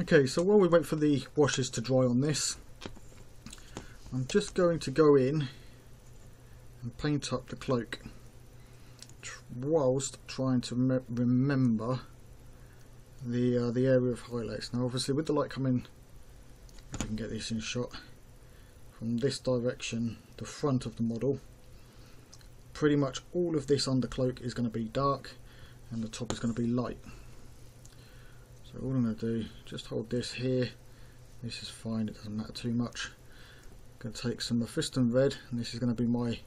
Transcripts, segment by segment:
Okay, so while we wait for the washes to dry on this, I'm just going to go in and paint up the cloak whilst trying to remember the uh, the area of highlights. Now obviously with the light coming, if we can get this in shot, from this direction, the front of the model, pretty much all of this undercloak is going to be dark and the top is going to be light. So all I'm going to do, just hold this here, this is fine, it doesn't matter too much. I'm going to take some Mephiston red and this is going to be my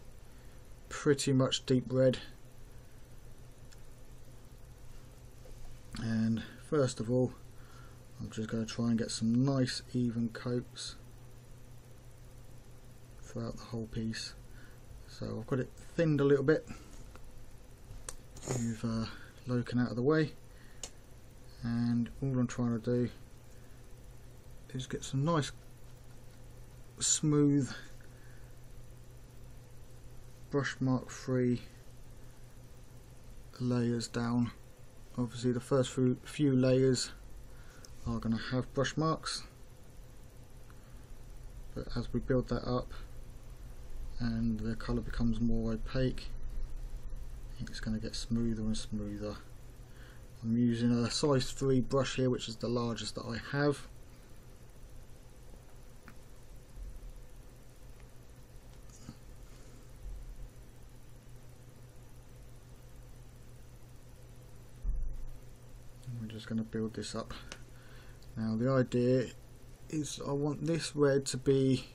pretty much deep red. And first of all I'm just going to try and get some nice even coats throughout the whole piece. So I've got it thinned a little bit. Move uh, Loken out of the way and all I'm trying to do is get some nice smooth brush mark free layers down. Obviously the first few, layers are going to have brush marks. But as we build that up and the colour becomes more opaque it's going to get smoother and smoother I'm using a size 3 brush here which is the largest that I have. We're just going to build this up. Now the idea is I want this red to be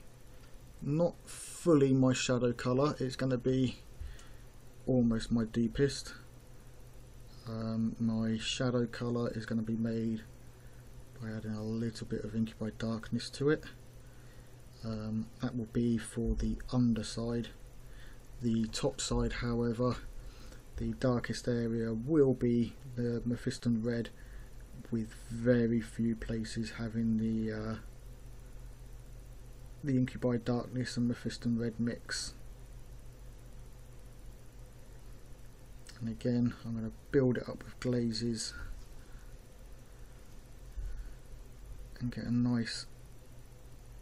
not fully my shadow colour. It's going to be almost my deepest um, my shadow colour is going to be made by adding a little bit of incubi darkness to it. Um, that will be for the underside. The top side however the darkest area will be the Mephiston red with very few places having the uh, the incubi darkness and Mephiston red mix and again. I'm going to build it up with glazes. And get a nice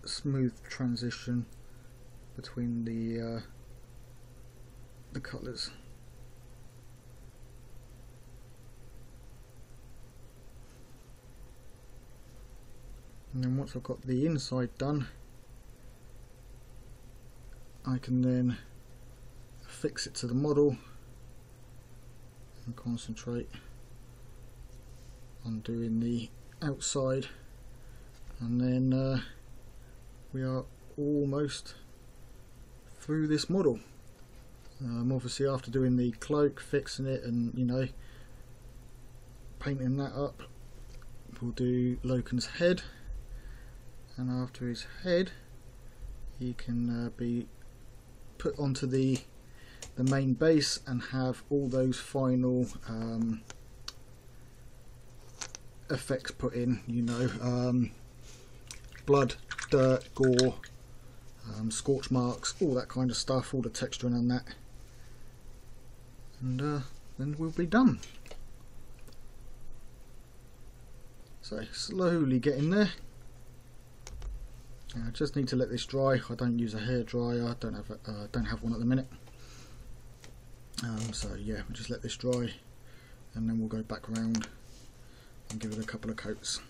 smooth transition between the uh, the colours. And then once I've got the inside done I can then fix it to the model and concentrate on doing the outside. And then uh, we are almost through this model. Um, obviously after doing the cloak fixing it and you know painting that up we'll do Loken's head. And after his head he can uh, be put onto the the main base and have all those final um, effects put in you know um, blood dirt gore um, scorch marks all that kind of stuff all the texturing and that and uh, then we'll be done so slowly getting there I just need to let this dry. I don't use a hair dryer. I don't have a, uh, don't have one at the minute. Um, so yeah, we'll just let this dry, and then we'll go back around and give it a couple of coats.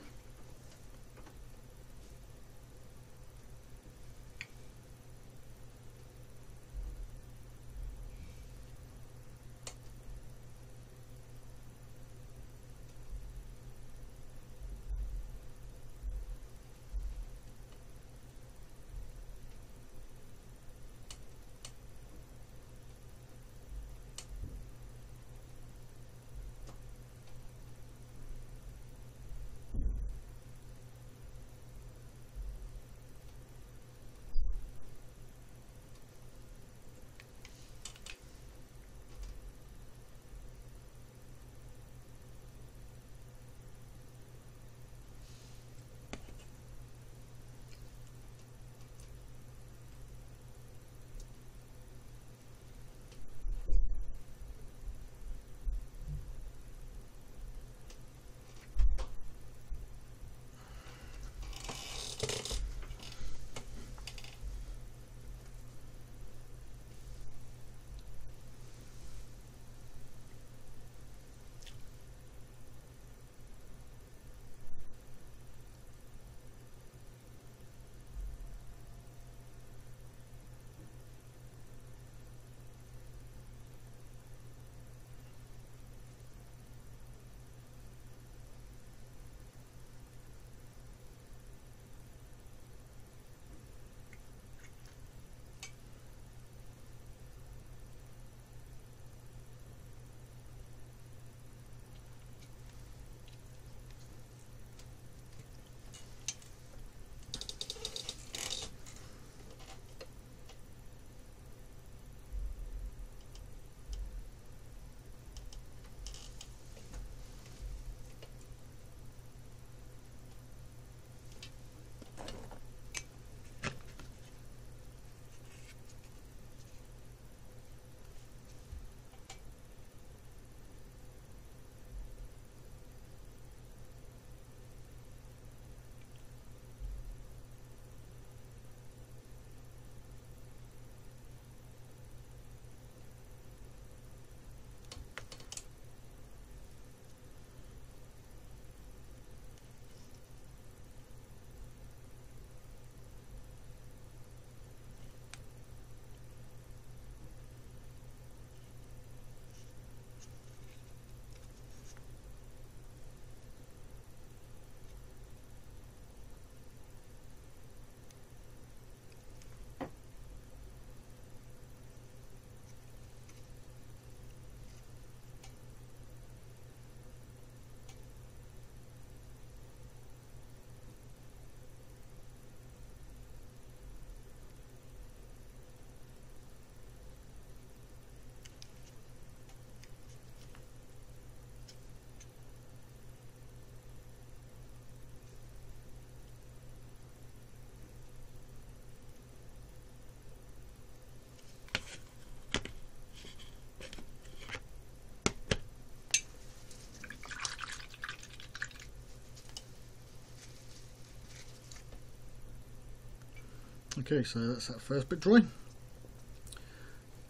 Okay, so that's that first bit dry.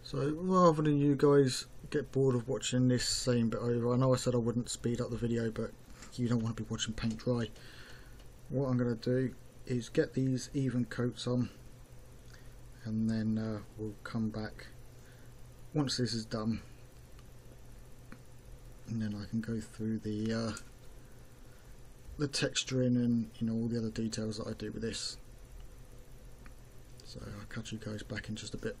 So rather than you guys get bored of watching this same bit over, I know I said I wouldn't speed up the video, but you don't want to be watching paint dry. What I'm going to do is get these even coats on and then uh, we'll come back once this is done and then I can go through the uh, the texturing and you know all the other details that I do with this so I'll catch you guys back in just a bit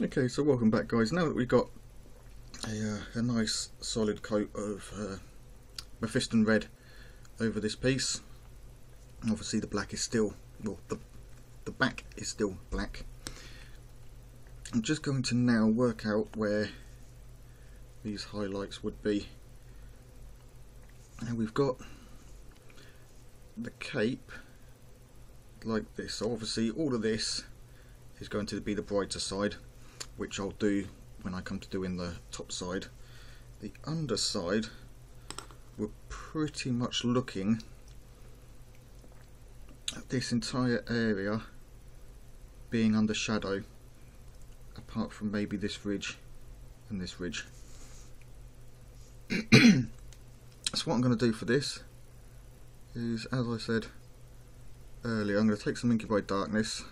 Okay, so welcome back guys. Now that we've got a, uh, a nice solid coat of uh, Mephiston Red over this piece, obviously the black is still, well the, the back is still black. I'm just going to now work out where these highlights would be. Now we've got the cape like this, so obviously all of this is going to be the brighter side which I'll do when I come to doing the top side. The underside, we're pretty much looking at this entire area being under shadow, apart from maybe this ridge and this ridge. so what I'm going to do for this is, as I said earlier, I'm going to take some Inky Incubi Darkness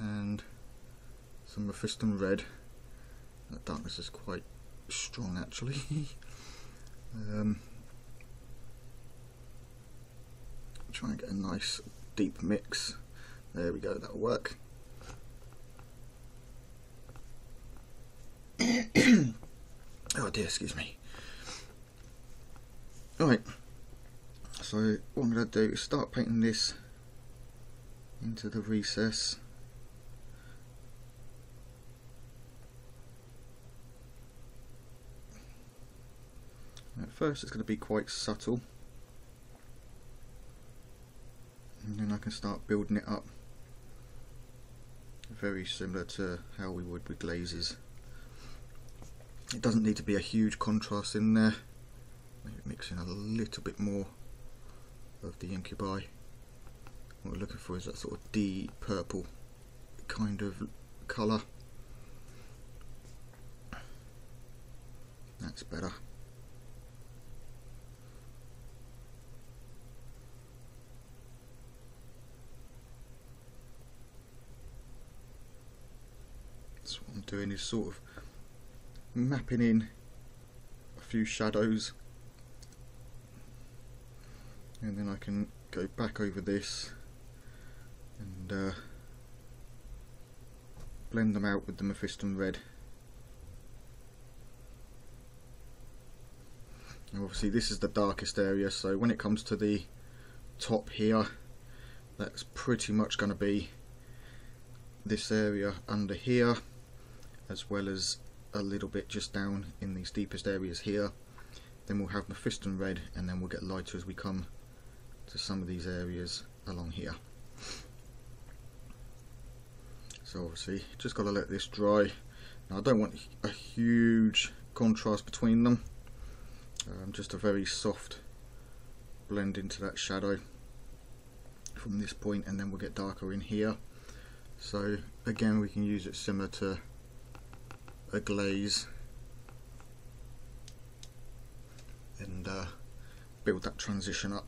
and some Mephiston Red. That darkness is quite strong actually. um, try and get a nice deep mix. There we go, that'll work. oh dear, excuse me. Alright, so what I'm going to do is start painting this into the recess. At first it's going to be quite subtle and then I can start building it up very similar to how we would with glazes. It doesn't need to be a huge contrast in there, maybe mix in a little bit more of the incubi. What we're looking for is that sort of deep purple kind of colour. That's better. Doing is sort of mapping in a few shadows and then I can go back over this and uh, blend them out with the Mephiston Red. Now obviously this is the darkest area so when it comes to the top here that's pretty much going to be this area under here as well as a little bit just down in these deepest areas here. Then we'll have Mephiston red and then we'll get lighter as we come to some of these areas along here. So obviously just got to let this dry. Now I don't want a huge contrast between them. Um, just a very soft blend into that shadow from this point and then we'll get darker in here. So again we can use it similar to a glaze and uh, build that transition up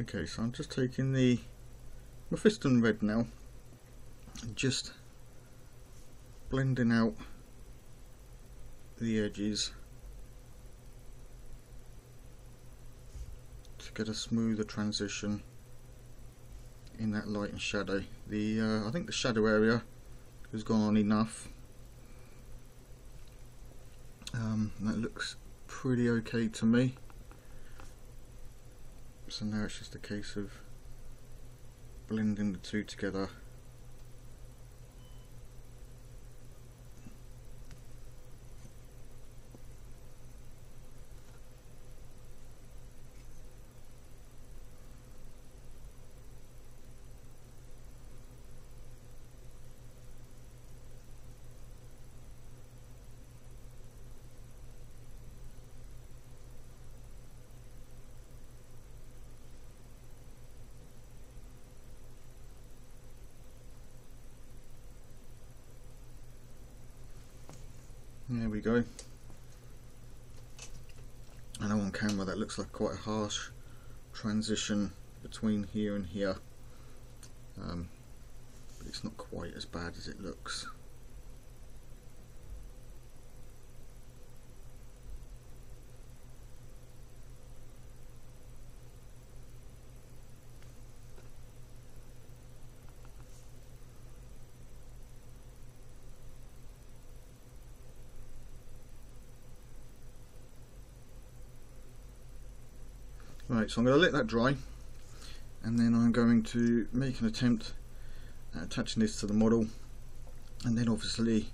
Okay, so I'm just taking the Mephiston red now and just blending out the edges to get a smoother transition in that light and shadow. The uh, I think the shadow area has gone on enough. Um, that looks pretty okay to me so now it's just a case of blending the two together There we go. I know on camera that looks like quite a harsh transition between here and here. Um, but it's not quite as bad as it looks. Right, so I'm going to let that dry and then I'm going to make an attempt at attaching this to the model and then obviously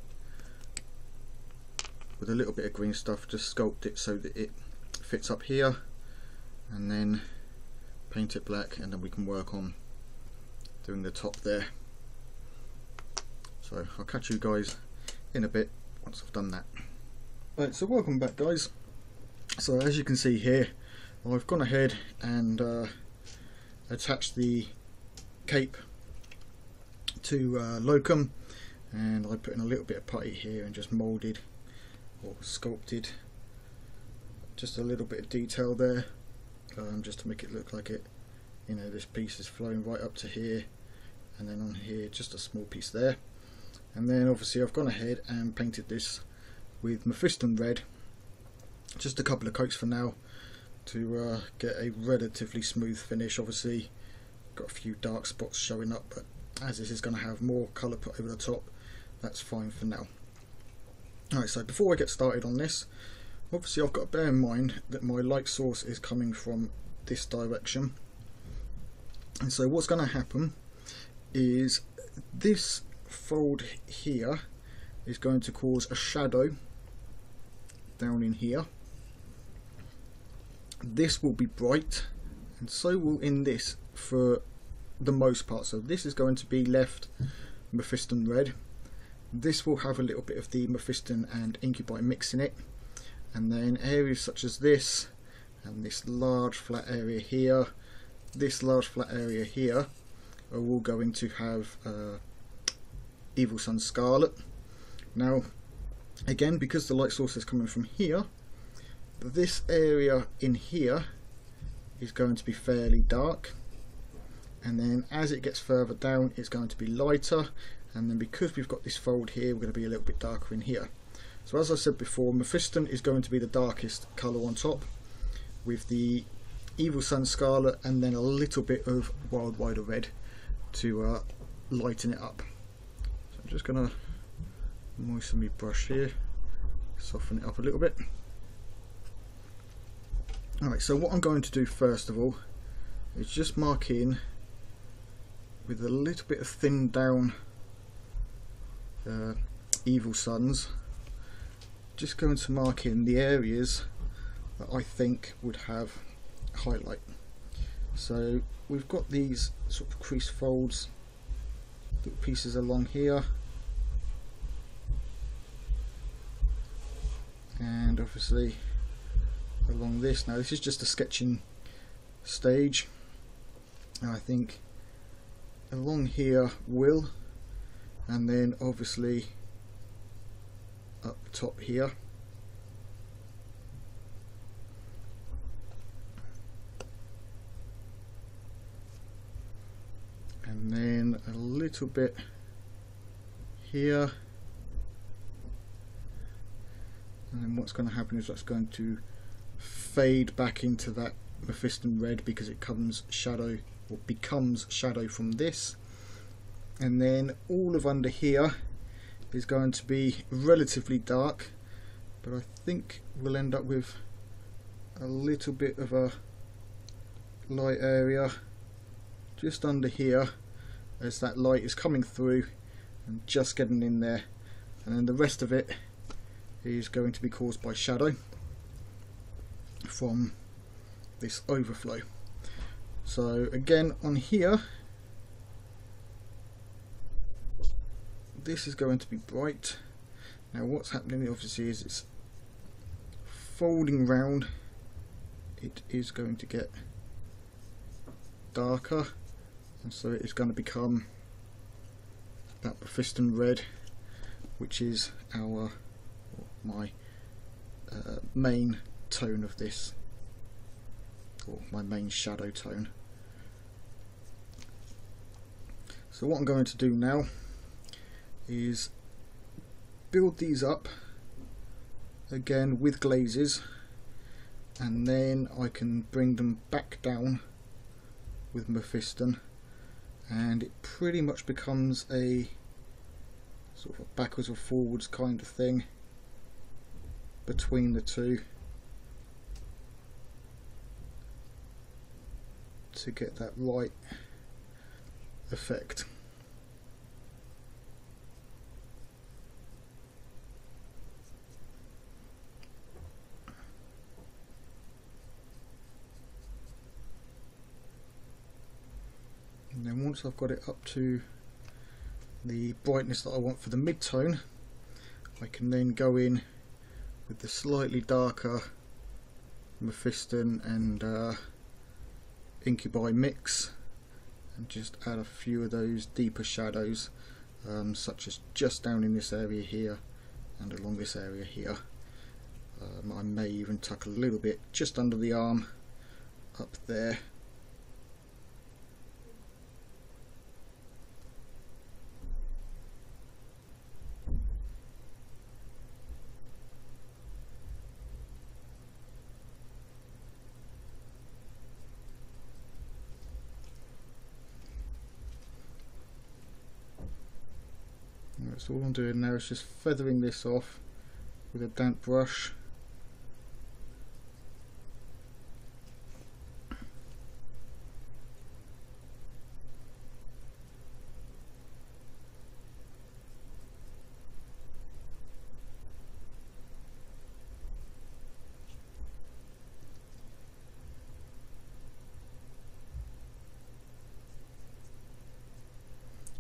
with a little bit of green stuff just sculpt it so that it fits up here and then paint it black and then we can work on doing the top there. So I'll catch you guys in a bit once I've done that. Right, so welcome back guys. So as you can see here, I've gone ahead and uh, attached the cape to uh, Loken and I put in a little bit of putty here and just moulded or sculpted just a little bit of detail there um, just to make it look like it you know this piece is flowing right up to here and then on here just a small piece there. And then obviously I've gone ahead and painted this with Mephiston red just a couple of coats for now to uh, get a relatively smooth finish. Obviously got a few dark spots showing up but as this is going to have more colour put over the top that's fine for now. Alright so before I get started on this obviously I've got to bear in mind that my light source is coming from this direction. And so what's going to happen is this fold here is going to cause a shadow down in here this will be bright and so will in this for the most part. So this is going to be left Mephiston red. This will have a little bit of the Mephiston and Incubite mix in it. And then areas such as this and this large flat area here this large flat area here are all going to have uh, Evil Sunz Scarlet. Now again because the light source is coming from here this area in here is going to be fairly dark. And then as it gets further down it's going to be lighter. And then because we've got this fold here we're going to be a little bit darker in here. So as I said before Mephiston is going to be the darkest colour on top with the Evil Sunz Scarlet and then a little bit of Wild Rider Red to uh, lighten it up. So I'm just going to moisten my brush here soften it up a little bit alright so what I'm going to do first of all is just mark in with a little bit of thin down uh, Evil Sunz just going to mark in the areas that I think would have highlight. So we've got these sort of crease folds little pieces along here. And obviously along this. Now this is just a sketching stage I think along here will and then obviously up top here. And then a little bit here. And then what's going to happen is that's going to fade back into that Mephiston red because it comes shadow or becomes shadow from this. And then all of under here is going to be relatively dark but I think we'll end up with a little bit of a light area just under here as that light is coming through and just getting in there. And then the rest of it is going to be caused by shadow from this overflow. So again on here this is going to be bright. Now what's happening obviously is it's folding round. It is going to get darker and so it is going to become that Mephiston red which is our my uh, main tone of this. Or my main shadow tone. So what I'm going to do now is build these up again with glazes and then I can bring them back down with Mephiston and it pretty much becomes a sort of backwards or forwards kind of thing between the two to get that right effect. and then once I've got it up to the brightness that I want for the mid-tone I can then go in with the slightly darker Mephiston and uh, Incubi mix and just add a few of those deeper shadows um, such as just down in this area here and along this area here. Um, I may even tuck a little bit just under the arm up there so all I'm doing now is just feathering this off with a damp brush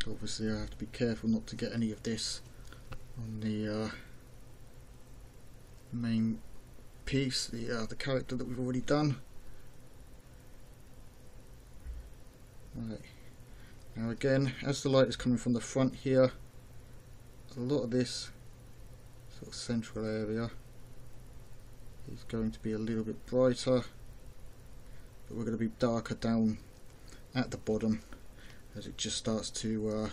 obviously I have to be careful not to get any of this on the uh, main piece, the, uh, the character that we've already done. Right. Now again, as the light is coming from the front here, a lot of this sort of central area is going to be a little bit brighter, but we're going to be darker down at the bottom as it just starts to uh,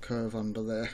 curve under there.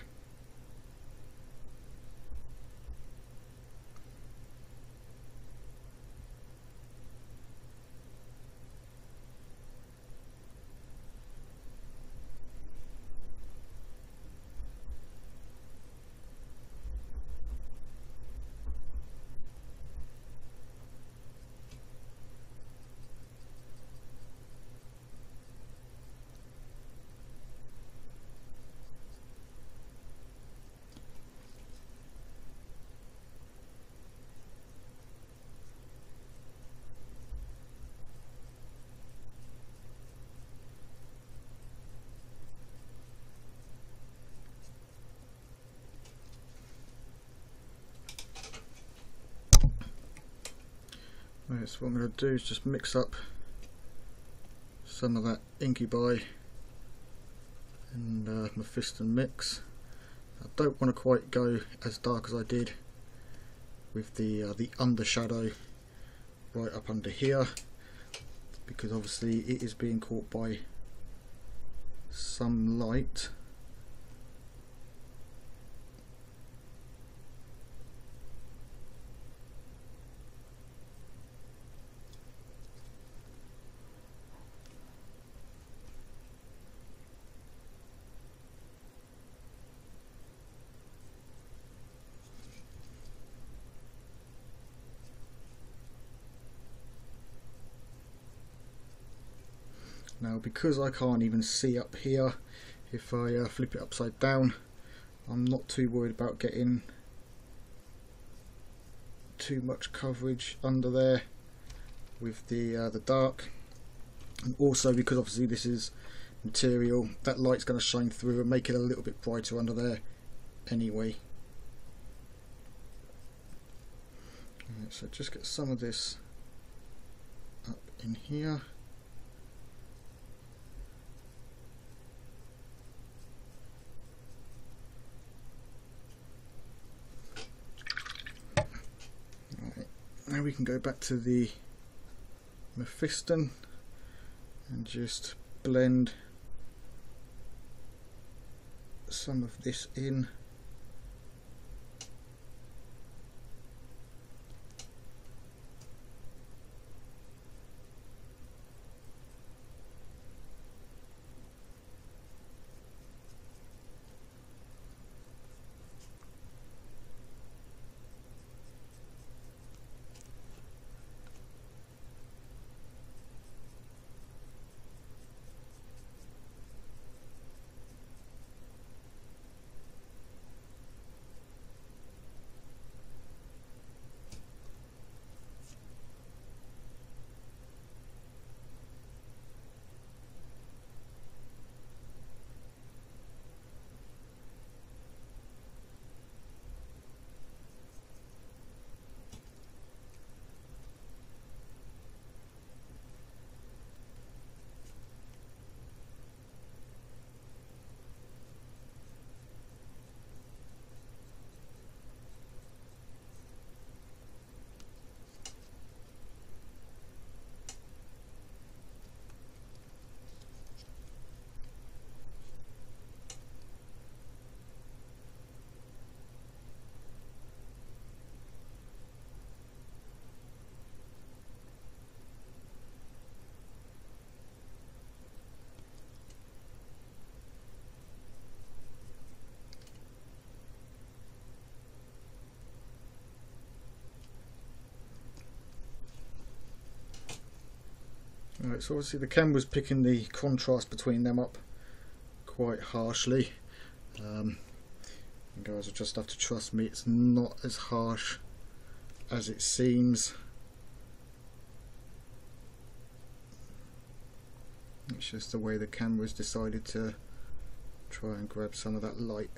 So what I'm going to do is just mix up some of that Incubi and uh, Mephiston mix. I don't want to quite go as dark as I did with the uh, the undershadow right up under here because obviously it is being caught by some light because I can't even see up here, if I uh, flip it upside down, I'm not too worried about getting too much coverage under there with the uh, the dark. And also because obviously this is material that light's going to shine through and make it a little bit brighter under there anyway. Right, so just get some of this up in here now we can go back to the Mephiston and just blend some of this in Right, so obviously the camera's picking the contrast between them up quite harshly. Um, guys will just have to trust me, it's not as harsh as it seems. It's just the way the camera's decided to try and grab some of that light.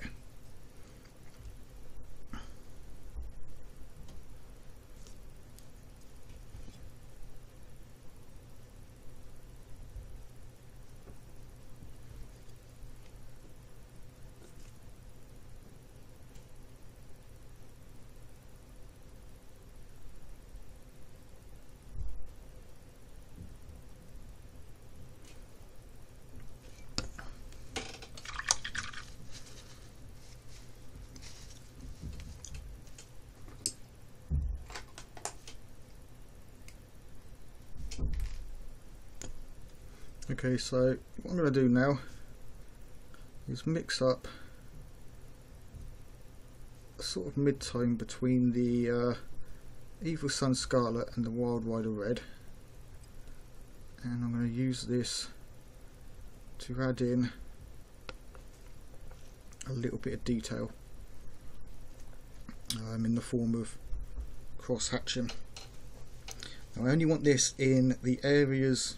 Okay, so what I'm going to do now is mix up a sort of mid-tone between the uh, Evil Sunz Scarlet and the Wild Rider Red and I'm going to use this to add in a little bit of detail um, in the form of cross hatching. Now I only want this in the areas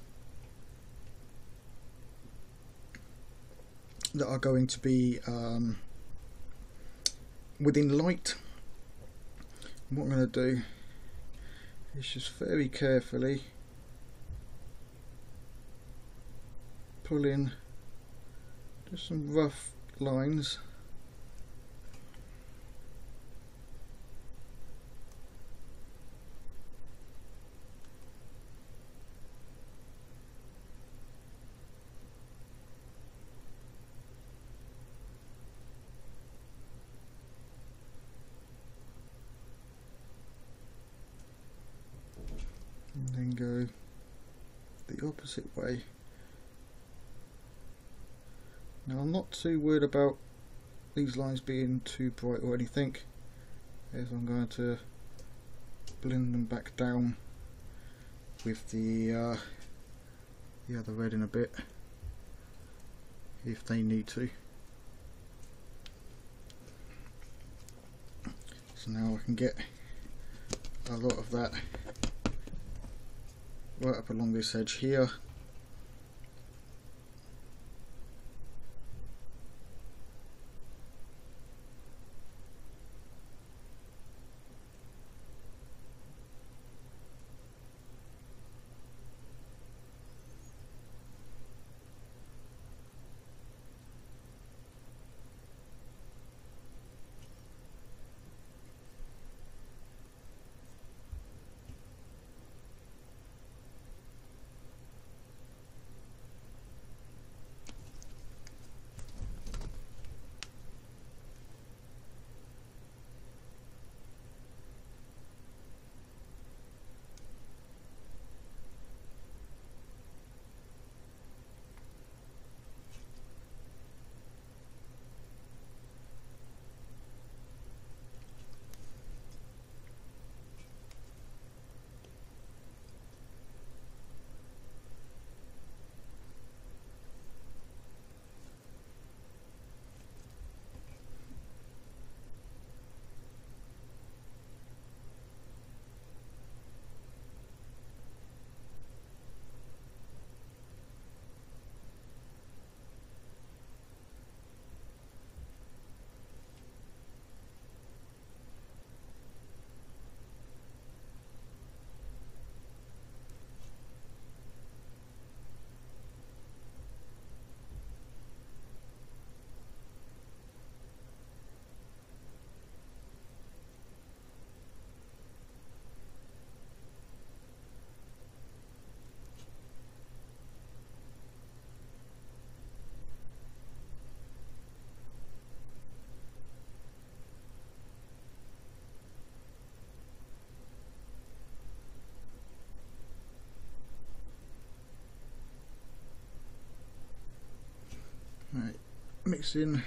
that are going to be um, within light. what I'm going to do is just very carefully pull in just some rough lines and then go the opposite way. Now I'm not too worried about these lines being too bright or anything as I'm going to blend them back down with the uh, the other red in a bit if they need to. So now I can get a lot of that right up along this edge here mix in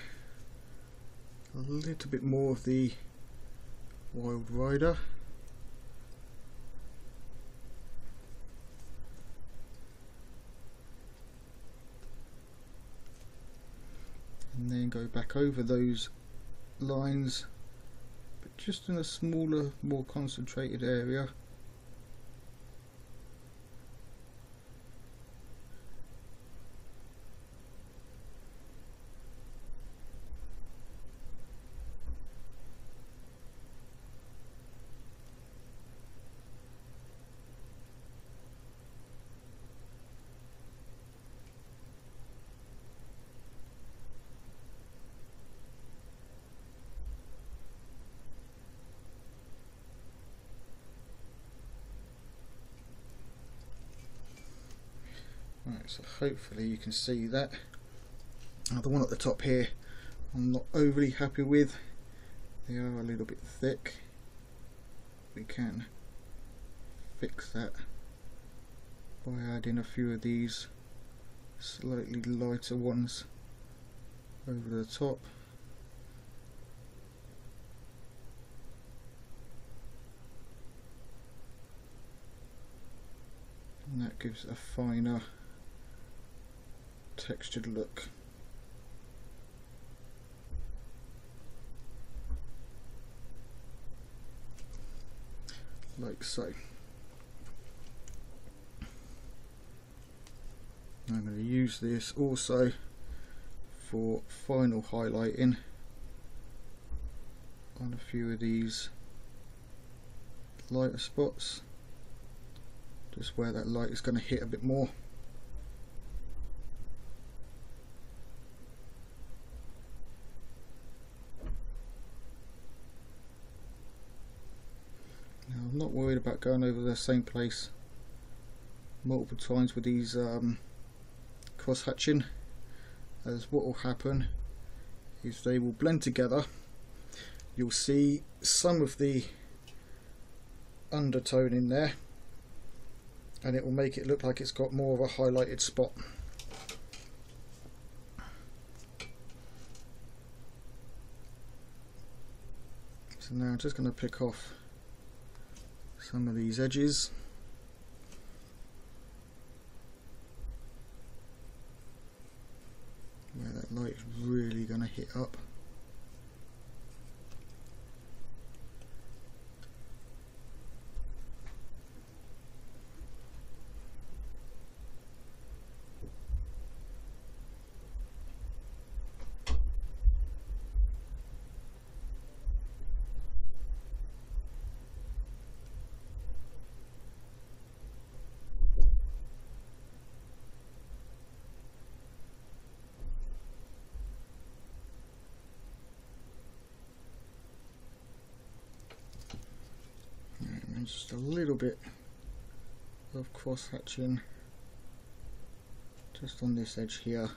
a little bit more of the Wild Rider. And then go back over those lines, but just in a smaller, more concentrated area. Hopefully you can see that. The one at the top here I'm not overly happy with. They are a little bit thick. We can fix that by adding a few of these slightly lighter ones over the top. And that gives a finer textured look. Like so. I'm going to use this also for final highlighting on a few of these lighter spots just where that light is going to hit a bit more not worried about going over the same place multiple times with these um, cross hatching as what will happen is they will blend together. You'll see some of the undertone in there and it will make it look like it's got more of a highlighted spot. So now I'm just going to pick off some of these edges. Where that light really going to hit up just a little bit of cross hatching just on this edge here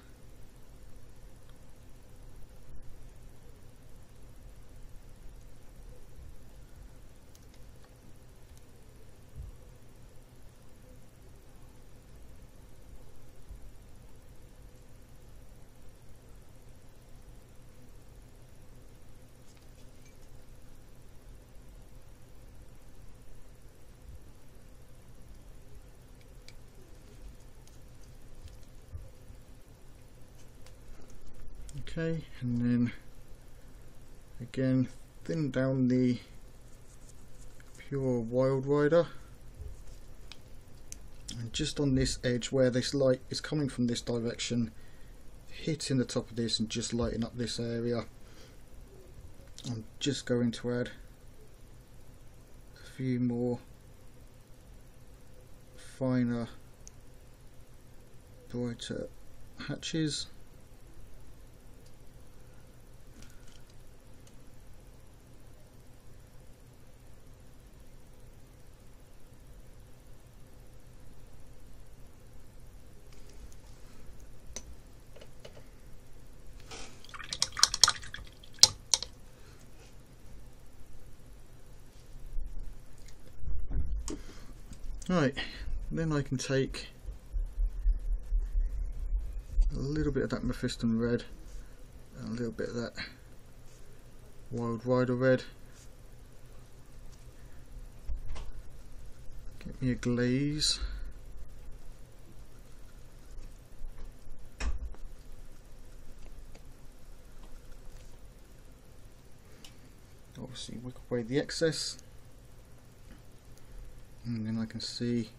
okay and then again thin down the pure wild rider. And just on this edge where this light is coming from this direction hitting the top of this and just lighting up this area I'm just going to add a few more finer brighter hatches can take a little bit of that Mephiston red a little bit of that Wild Rider red. Get me a glaze. Obviously wick away the excess. And then I can see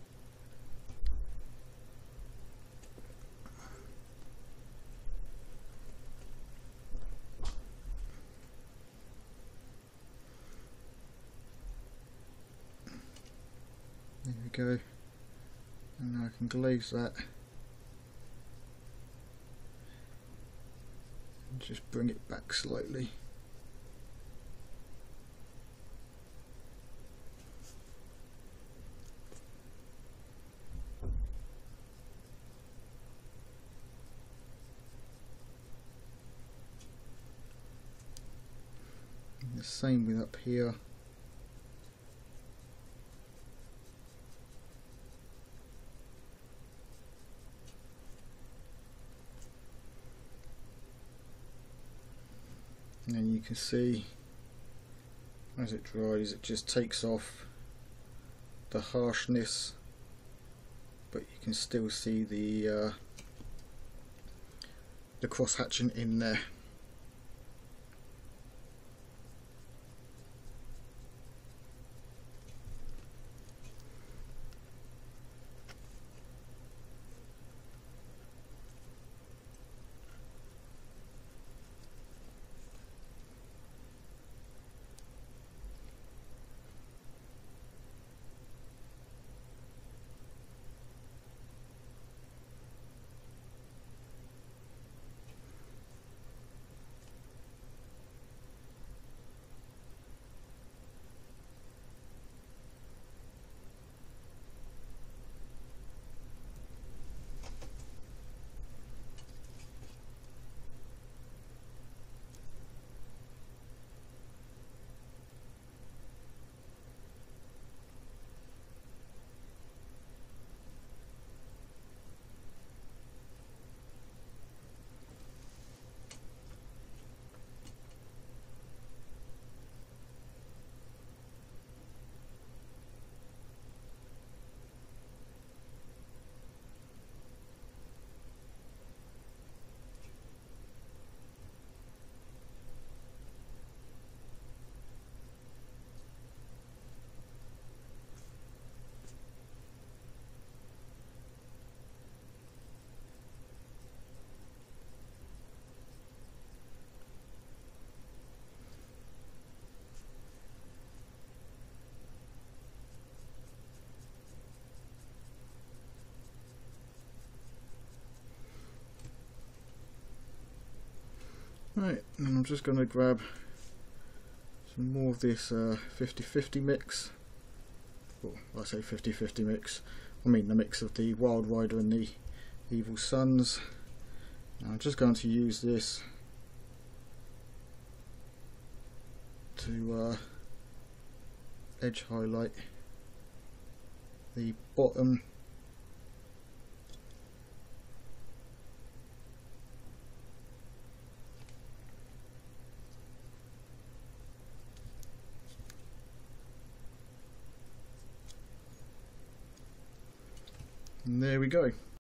go. And I can glaze that. And just bring it back slightly. The same with up here can see. As it dries it just takes off the harshness but you can still see the uh, the cross hatching in there Right, and I'm just going to grab some more of this 50-50 uh, mix. Well, I say 50-50 mix, I mean the mix of the Wild Rider and the Evil Sunz. I'm just going to use this to uh, edge highlight the bottom And there we go.